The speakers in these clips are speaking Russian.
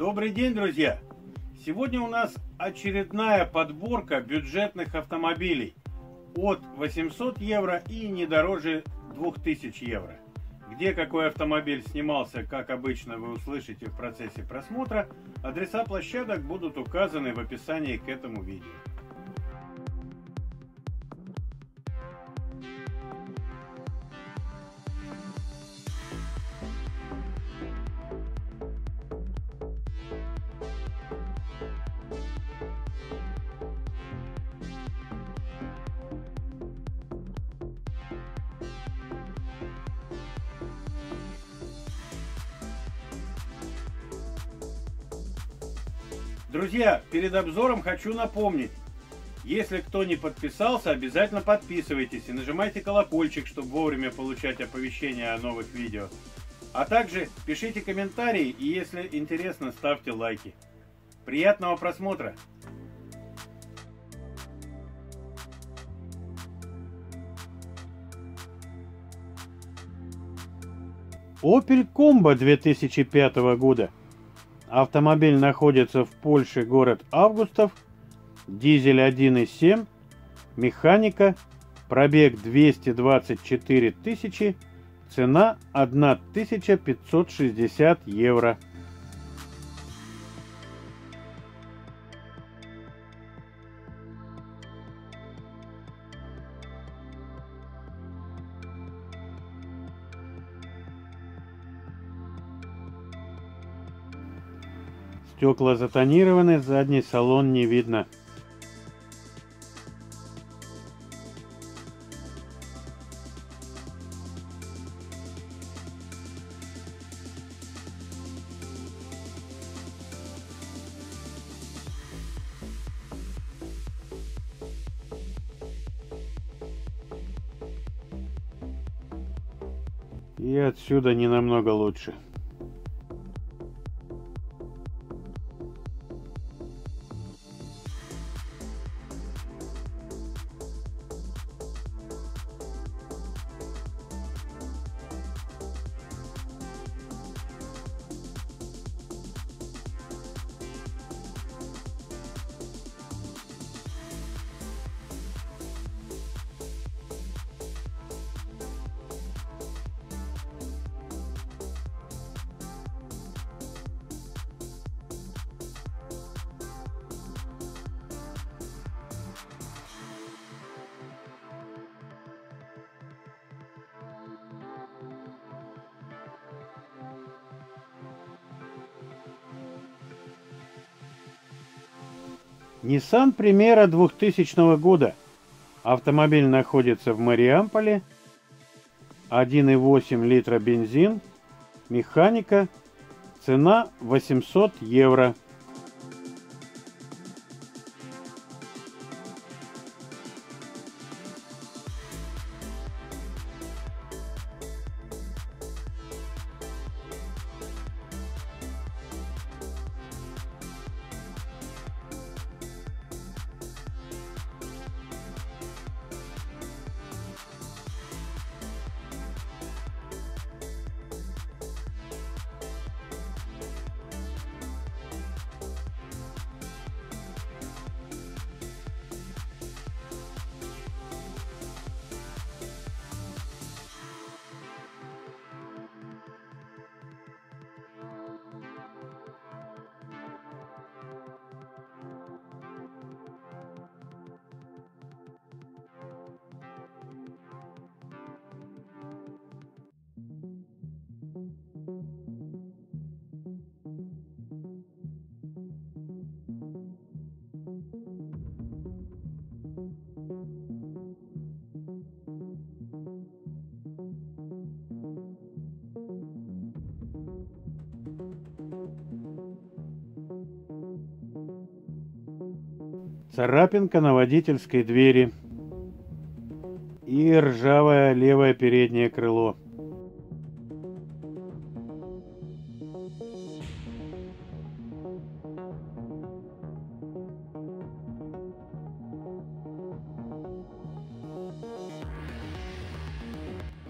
Добрый день, друзья! Сегодня у нас очередная подборка бюджетных автомобилей от 800 евро и не дороже 2000 евро. Где какой автомобиль снимался, как обычно вы услышите в процессе просмотра, адреса площадок будут указаны в описании к этому видео. Друзья, перед обзором хочу напомнить, если кто не подписался, обязательно подписывайтесь и нажимайте колокольчик, чтобы вовремя получать оповещения о новых видео. А также пишите комментарии и если интересно, ставьте лайки. Приятного просмотра! Opel Combo 2005 года. Автомобиль находится в Польше, город Августов. Дизель 1.7, механика, пробег 224 тысячи, цена 1560 евро. Стекла затонированы, задний салон не видно. И отсюда не намного лучше. Nissan Примера 2000 года. Автомобиль находится в Мариамполе. 1,8 литра бензин. Механика. Цена 800 евро. Царапинка на водительской двери и ржавое левое переднее крыло.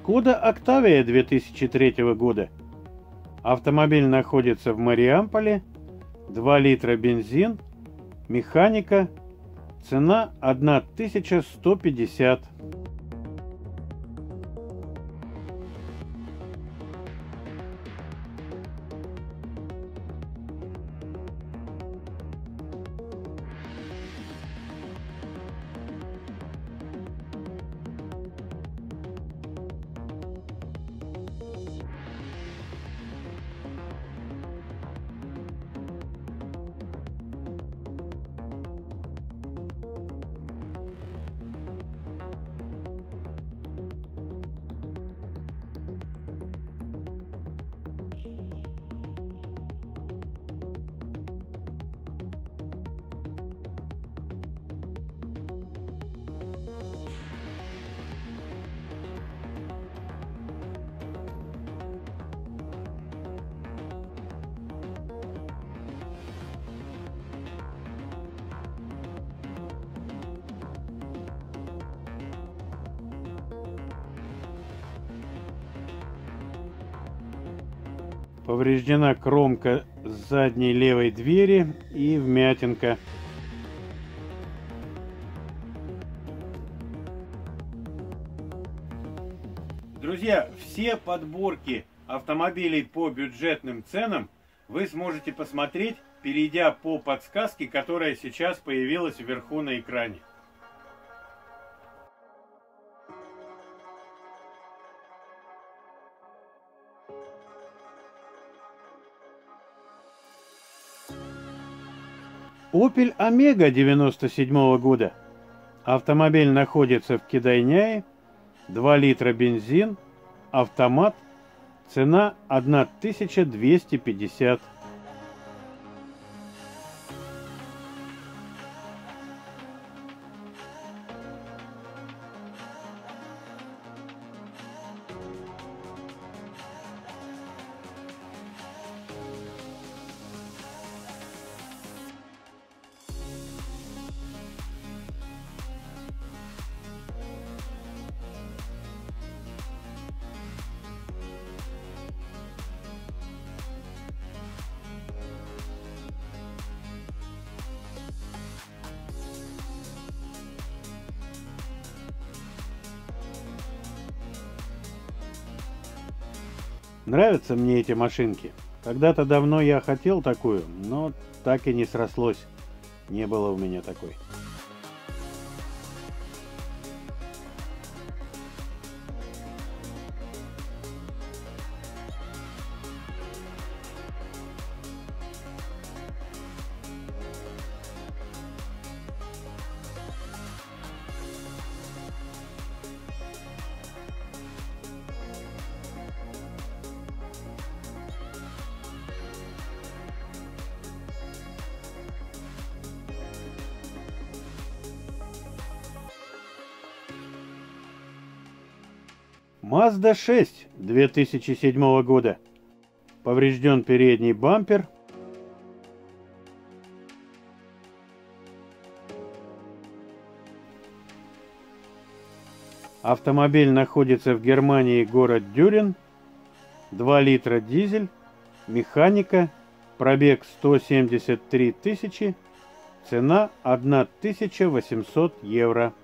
Кода Октавия 2003 года. Автомобиль находится в Мариамполе. 2 литра бензин, механика, цена 1150 Повреждена кромка задней левой двери и вмятинка. Друзья, все подборки автомобилей по бюджетным ценам вы сможете посмотреть, перейдя по подсказке, которая сейчас появилась вверху на экране. Opel Omega 97 года. Автомобиль находится в Кидайняе. 2 литра бензин. Автомат. Цена 1250 Нравятся мне эти машинки. Когда-то давно я хотел такую, но так и не срослось. Не было у меня такой. Mazda 6 2007 года. Поврежден передний бампер. Автомобиль находится в Германии, город Дюрин. 2 литра дизель, механика, пробег 173 тысячи, цена 1800 евро.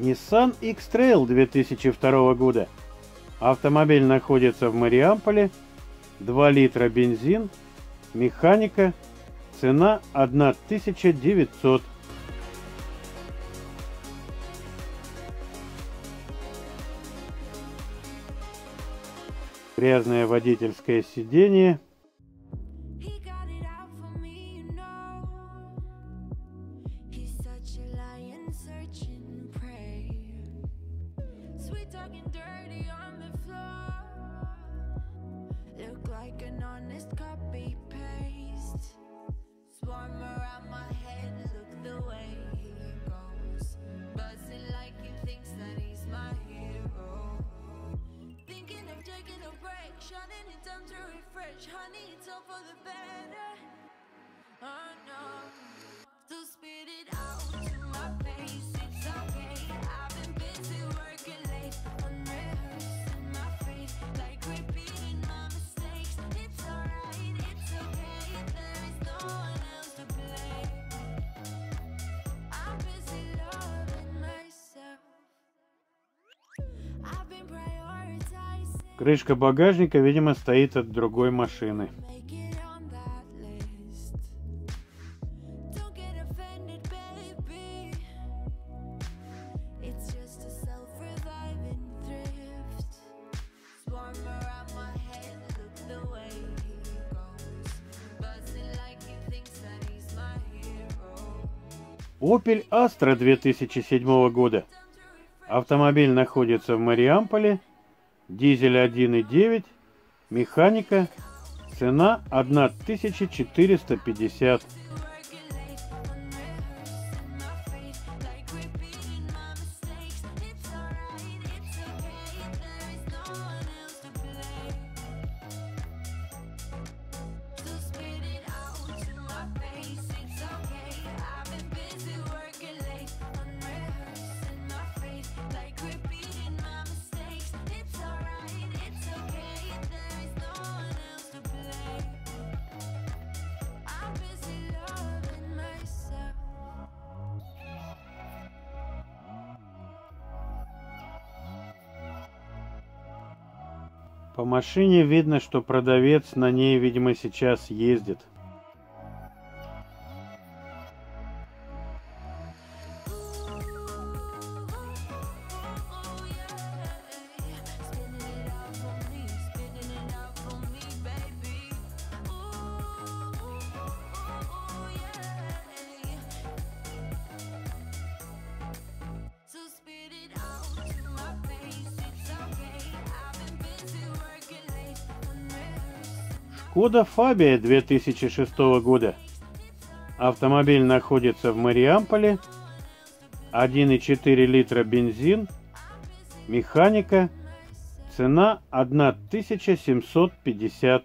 Nissan X-Trail 2002 года. Автомобиль находится в Мариамполе. 2 литра бензин. Механика. Цена 1900. Грязное водительское сиденье. Крышка багажника, видимо, стоит от другой машины. Opel Astra 2007 года. Автомобиль находится в Мариамполе дизель 1.9, механика, цена 1450 По машине видно, что продавец на ней, видимо, сейчас ездит. Шкода Фабия 2006 года. Автомобиль находится в Мариамполе. 1,4 литра бензин. Механика. Цена 1750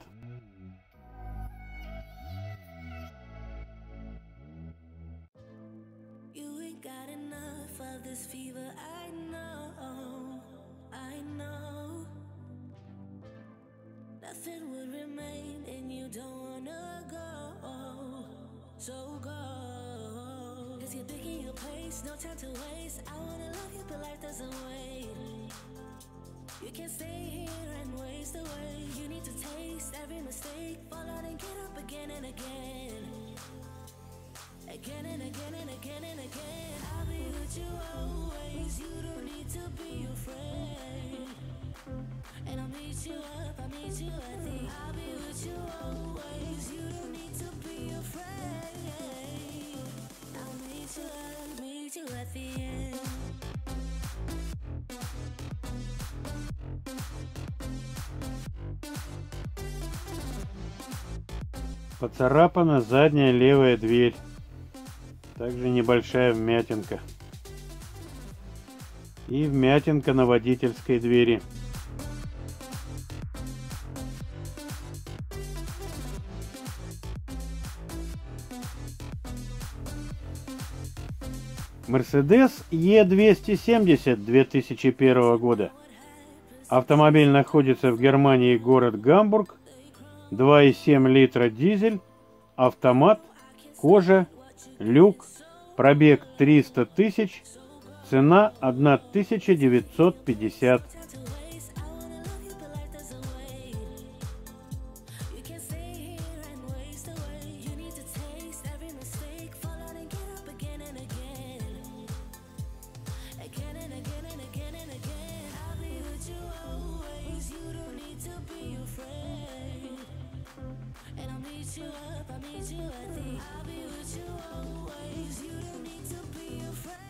Поцарапана задняя левая дверь. Также небольшая вмятинка. И вмятинка на водительской двери. Мерседес Е270 2001 года. Автомобиль находится в Германии, город Гамбург. 2,7 литра дизель, автомат, кожа, люк, пробег 300 тысяч, Цена 1950.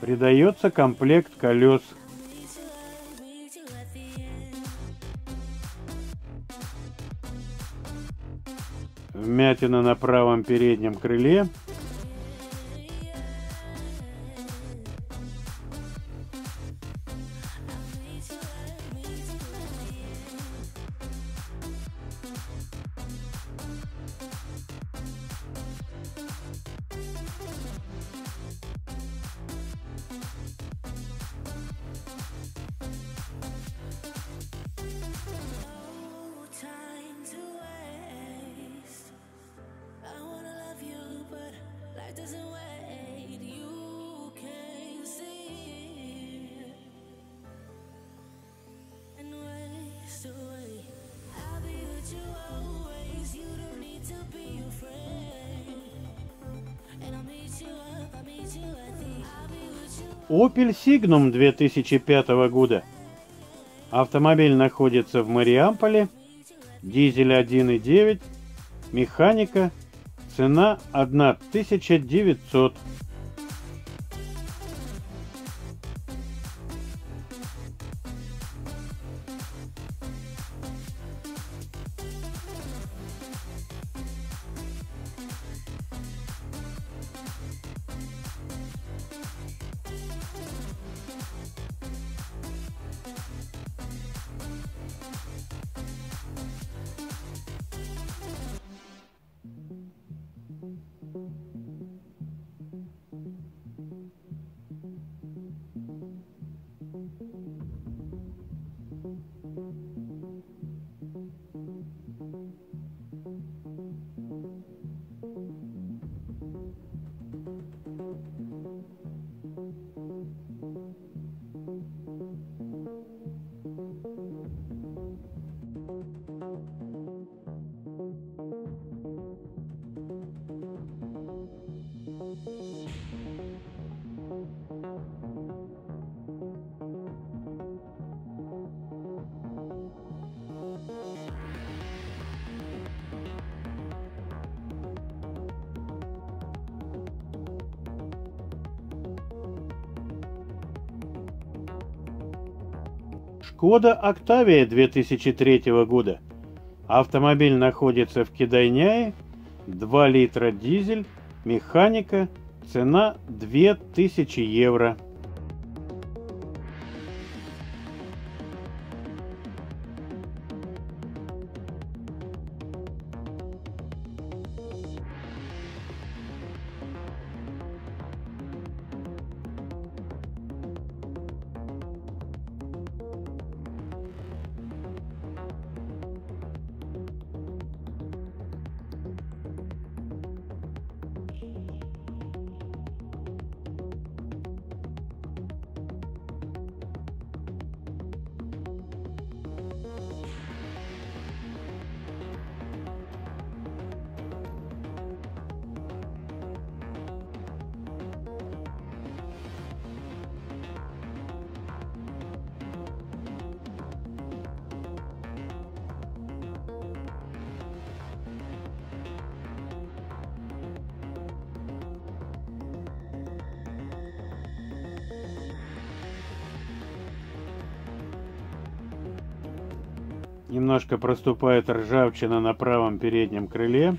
Придается комплект колес. Вмятина на правом переднем крыле Opel Signum 2005 года. Автомобиль находится в Мариамполе. Дизель 1.9. Механика. Цена 1900 Шкода Октавия 2003 года. Автомобиль находится в Кидайняе, 2 литра дизель, механика, цена 2000 евро. Немножко проступает ржавчина на правом переднем крыле.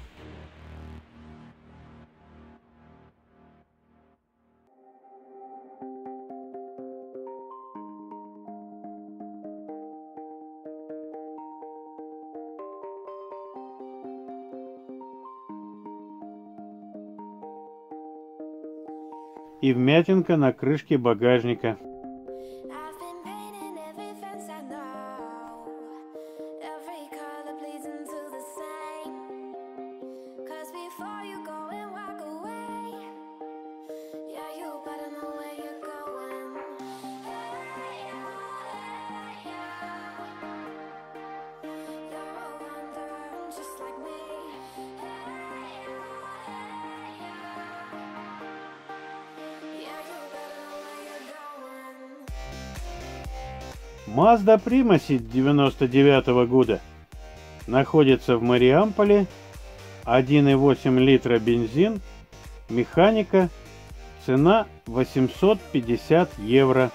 И вмятинка на крышке багажника. Mazda Primosid 99 года. Находится в Мариамполе, 1,8 литра бензин, механика, цена 850 евро.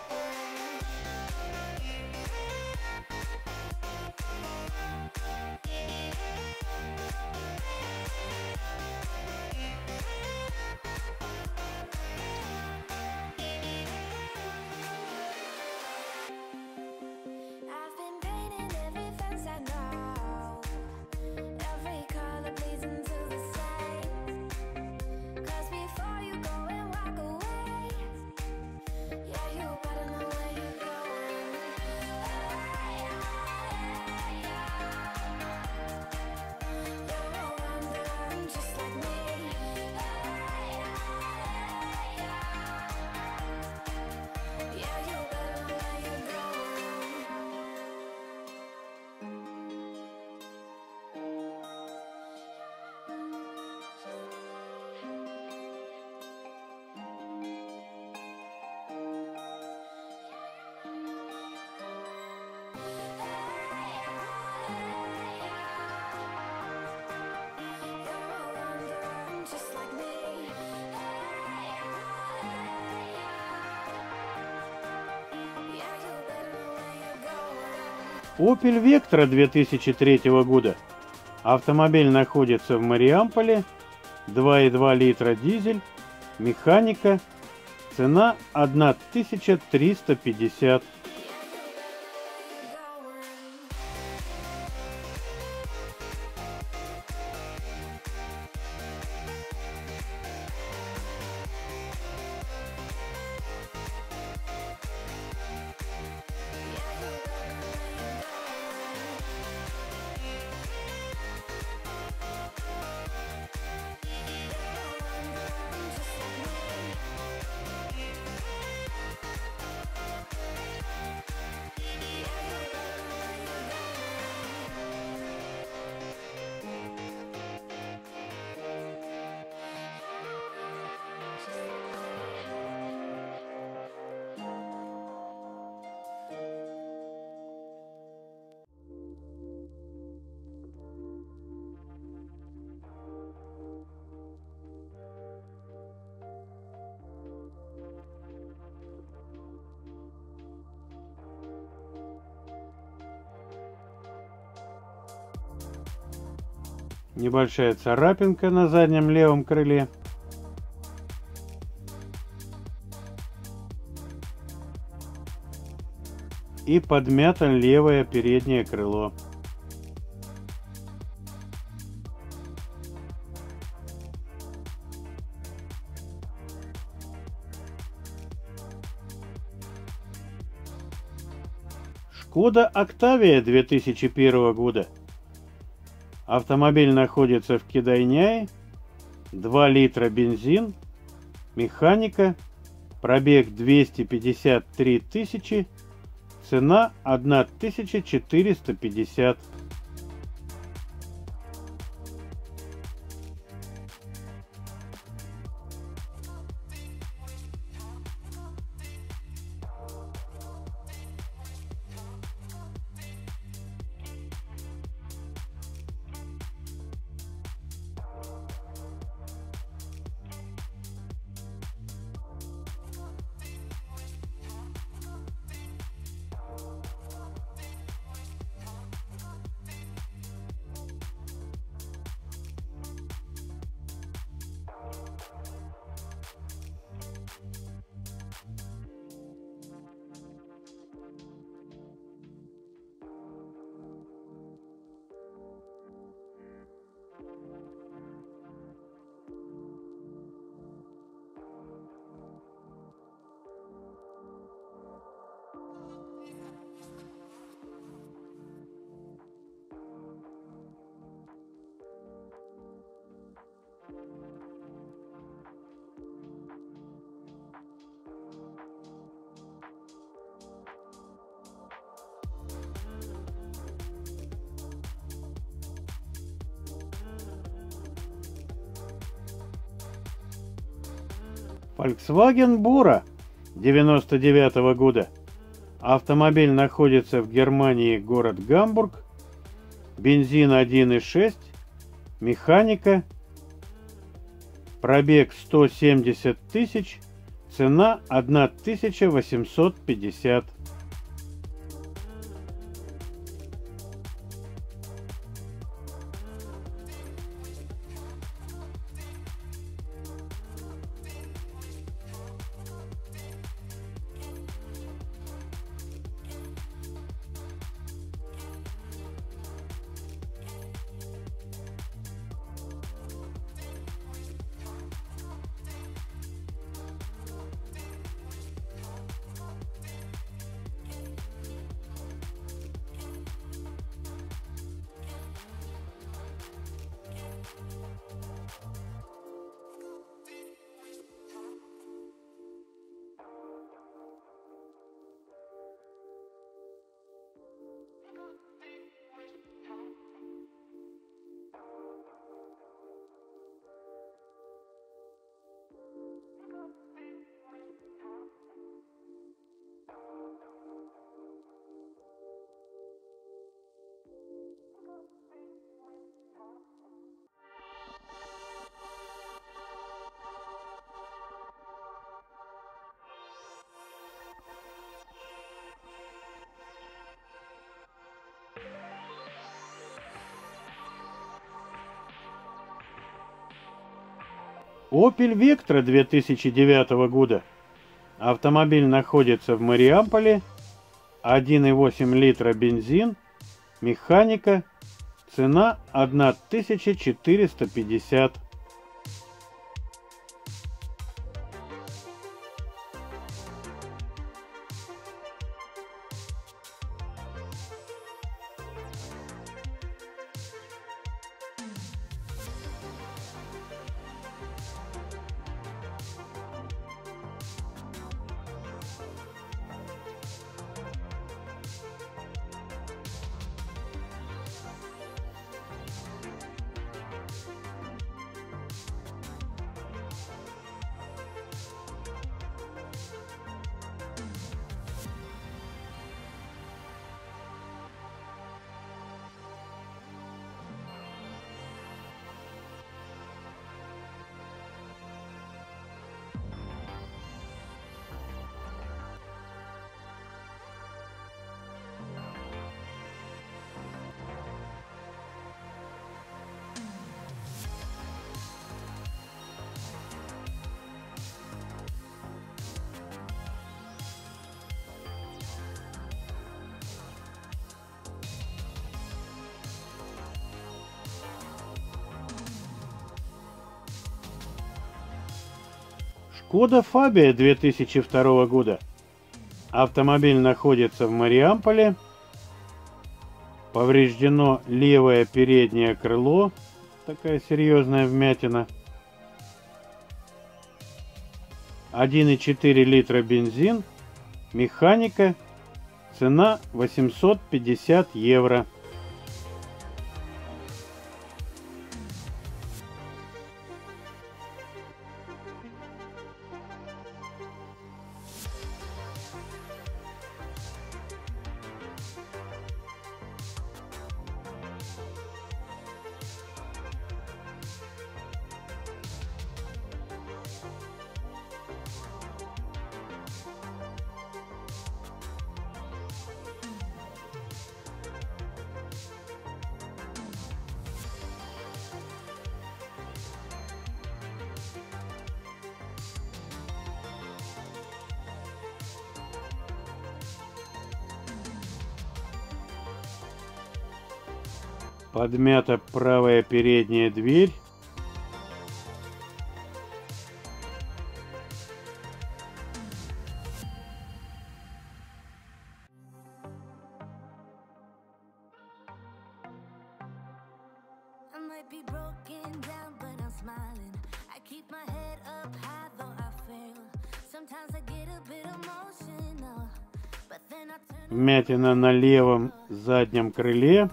Opel Vectra 2003 года. Автомобиль находится в Мариамполе, 2,2 литра дизель, механика, цена 1350. Небольшая царапинка на заднем левом крыле. И подмято левое переднее крыло. Шкода Октавия 2001 года. Автомобиль находится в Кидайняе, 2 литра бензин, механика, пробег 253 тысячи, цена 1450. Volkswagen Bora 99 года. Автомобиль находится в Германии, город Гамбург. Бензин 1.6, механика, пробег 170 тысяч, цена 1850. Opel Vectra 2009 года. Автомобиль находится в Мариамполе. 1,8 литра бензин. Механика. Цена 1450. Шкода Фабия 2002 года. Автомобиль находится в Мариамполе. Повреждено левое переднее крыло. Такая серьезная вмятина. 1,4 литра бензин. Механика. Цена 850 евро. But then I turn Вмятина на левом заднем крыле.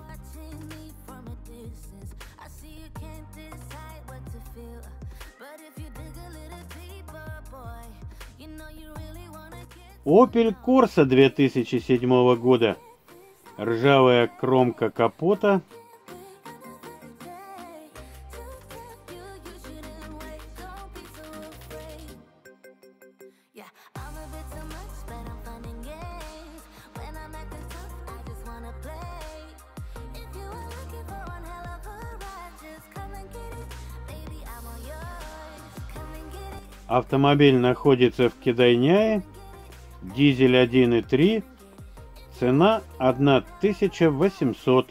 Opel Corsa 2007 года. Ржавая кромка капота. Автомобиль находится в кидайняе дизель 1.3, цена 1800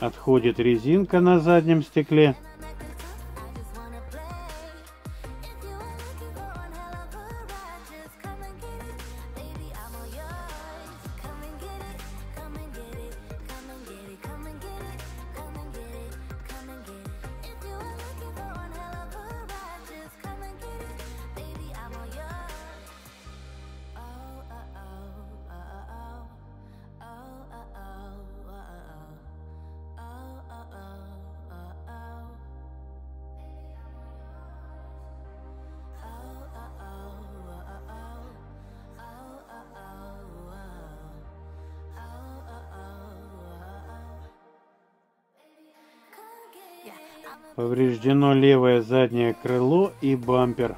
отходит резинка на заднем стекле. Повреждено левое заднее крыло и бампер.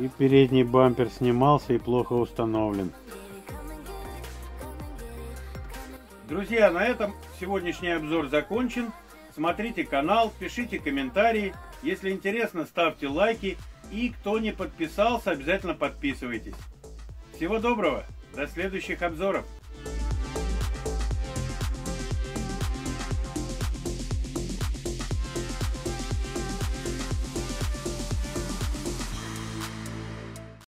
И передний бампер снимался и плохо установлен. Друзья, на этом сегодняшний обзор закончен. Смотрите канал, пишите комментарии. Если интересно, ставьте лайки. И кто не подписался, обязательно подписывайтесь. Всего доброго! До следующих обзоров!